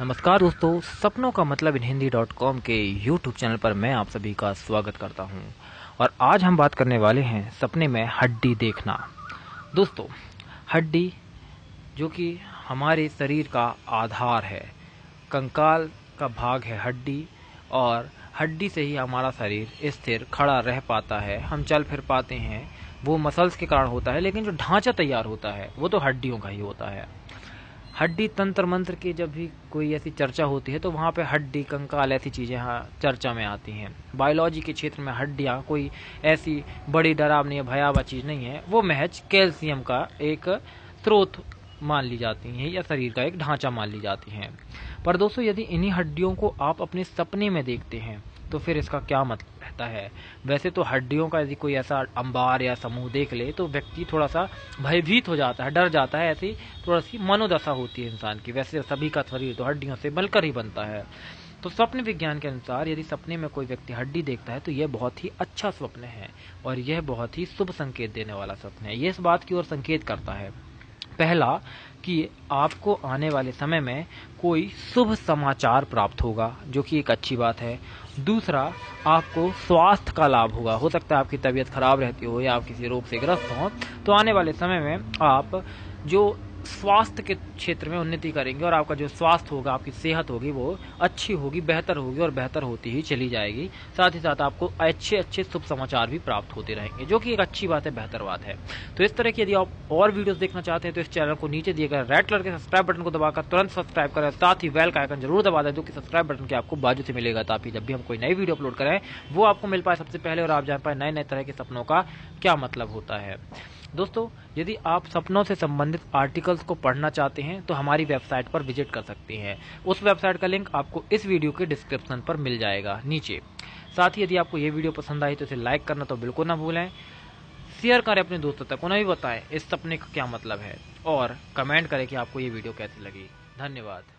नमस्कार दोस्तों, सपनों का मतलब इन हिंदी डॉट कॉम के यूट्यूब चैनल पर मैं आप सभी का स्वागत करता हूँ। और आज हम बात करने वाले हैं सपने में हड्डी देखना। दोस्तों, हड्डी जो कि हमारे शरीर का आधार है, कंकाल का भाग है हड्डी, और हड्डी से ही हमारा शरीर स्थिर, खड़ा रह पाता है। हम चल फिर पाते हैं, वो मसल्स के कारण होता है, लेकिन जो ढांचा तैयार होता है, वो तो हड्डियों का ही होता है। हड्डी तंत्र मंत्र की जब भी कोई ऐसी चर्चा होती है तो वहाँ पे हड्डी, कंकाल ऐसी चीज़ें यहाँ चर्चा में आती हैं। बायोलॉजी के क्षेत्र में हड्डियाँ कोई ऐसी बड़ी, डरावनी भयावह चीज़ नहीं है। वो महज कैल्शियम का एक स्रोत मान ली जाती हैं या शरीर का एक ढांचा मान ली जाती हैं। पर दोस्तों, यदि इन्हीं हड्डियों को आप अपने सपने में देखते हैं तो फिर इसका क्या मतलब रहता है। वैसे तो हड्डियों का यदि कोई ऐसा अंबार या समूह देख ले तो व्यक्ति थोड़ा सा भयभीत हो जाता है, डर जाता है, ऐसी थोड़ा सी मनोदशा होती है इंसान की। वैसे सभी का शरीर तो हड्डियों से मिलकर ही बनता है। तो स्वप्न विज्ञान के अनुसार यदि सपने में कोई व्यक्ति हड्डी देखता है तो यह बहुत ही अच्छा स्वप्न है और यह बहुत ही शुभ संकेत देने वाला स्वप्न है। यह इस बात की ओर संकेत करता है। पहला कि आपको आने वाले समय में कोई शुभ समाचार प्राप्त होगा, जो कि एक अच्छी बात है। दूसरा, आपको स्वास्थ्य का लाभ होगा। हो सकता है आपकी तबीयत खराब रहती हो या आप किसी रोग से ग्रस्त हो तो आने वाले समय में आप जो स्वास्थ्य के क्षेत्र में उन्नति करेंगे और आपका जो स्वास्थ्य होगा, आपकी सेहत होगी, वो अच्छी होगी, बेहतर होगी और बेहतर होती ही चली जाएगी। साथ ही साथ आपको अच्छे अच्छे शुभ समाचार भी प्राप्त होते रहेंगे, जो कि एक अच्छी बात है, बेहतर बात है। तो इस तरह की यदि आप और वीडियोस देखना चाहते हैं तो इस चैनल को नीचे दिए गए रेड कलर के सब्सक्राइब बटन को दबाकर तुरंत सब्सक्राइब करें, साथ ही वेल का आइकन ज़रूर दबा दें, जो कि सब्सक्राइब बटन के आपको बाजू से मिलेगा, ताकि जब भी हम कोई नई वीडियो अपलोड करें, वो आपको मिल पाए सबसे पहले और आप जान पाए नए नए तरह के सपनों का क्या मतलब होता है। दोस्तों, यदि आप सपनों से संबंधित आर्टिकल्स को पढ़ना चाहते हैं तो हमारी वेबसाइट पर विज़िट कर सकते हैं। उस वेबसाइट का लिंक आपको इस वीडियो के डिस्क्रिप्शन पर मिल जाएगा, नीचे। साथ ही यदि आपको ये वीडियो पसंद आई तो इसे लाइक करना तो बिल्कुल ना भूलें। शेयर करें अपने दोस्तों तक, उन्हें भी बताएँ, इस सपने का क्या मतलब है? और कमेंट करें कि आपको ये वीडियो कैसी लगी। धन्यवाद।